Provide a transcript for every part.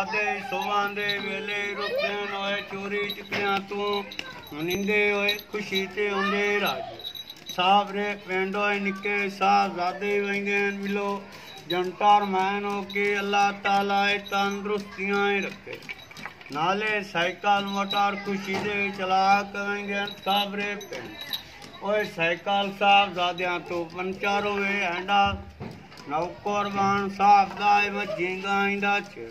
ਦਾਦੇ ਸੋਵਾਂ ਦੇ ਵੇਲੇ ਰੁੱਤਨ ਹੋਏ, ਚੋਰੀ ਚੁੱਕਿਆ ਤੂੰ ਨਿੰਦੇ ਹੋਏ, ਖੁਸ਼ੀ ਤੇ ਹੁੰਦੇ ਰਾਜ। ਸਾਬਰੇ ਪਿੰਡ ਹੋਏ ਨਿੱਕੇ ਸਾਹਿਬਜ਼ਾਦੇ ਵੰਗੇ ਮਿਲੋ। ਜੰਟਾਰ ਮੈਨ ਹੋ ਕੇ ਅੱਲਾਹ ਤਾਲਾ ਇਹ ਤੰਦਰੁਸਤੀਆਂ ਰੱਖੇ। ਨਾਲੇ ਸਾਈਕਲ ਮੋਟਰ ਖੁਸ਼ੀ ਦੇ ਚਲਾ ਕਰਾਂਗੇ ਸਾਬਰੇ ਪਿੰਡ। ਓਏ ਸਾਈਕਲ ਸਾਹਿਬਜ਼ਾਦਿਆਂ ਤੋਂ ਪੰਚਰ ਹੋਏ ਐਂਡਾ ਨੌਕਰਵਾਨ ਸਾਹਿਬ ਦਾ ਇਹ ਮੱਝੀਂਗਾ ਇੰਦਾ ਚ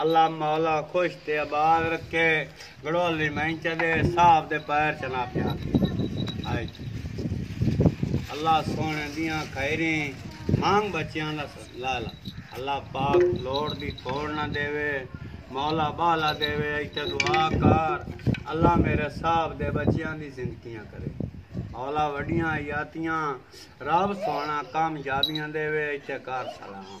ਅੱਲਾ ਮੌਲਾ ਖੁਸ਼ ਤੇ ਆਬਾਦ ਰੱਖੇ। ਗੜੋਲੀ ਮੈਂਚ ਦੇ ਸਾਹਿਬ ਦੇ ਪੈਰ ਚ ਪਿਆ। ਆਏ ਅੱਲਾ ਸੋਹਣੇ ਦੀਆਂ ਖੈਰੀ, ਮੰਗ ਬੱਚਿਆਂ ਦਾ ਲਾ ਲਾ। ਅੱਲਾ ਪਾਕ ਲੋੜ ਦੀ ਥੋੜ ਨਾ ਦੇਵੇ, ਮੌਲਾ ਬਾਲਾ ਦੇਵੇ, ਇੱਥੇ ਦੁਆ ਕਰ। ਅੱਲਾ ਮੇਰੇ ਸਾਹਿਬ ਦੇ ਬੱਚਿਆਂ ਦੀ ਜ਼ਿੰਦਗੀਆਂ ਕਰੇ। ਮੌਲਾ ਵੱਡੀਆਂ ਯਾਤੀਆਂ, ਰੱਬ ਸੋਹਣਾ ਕਾਮਯਾਬੀਆਂ ਦੇਵੇ, ਇੱਥੇ ਕਰ ਸਲਾਮ।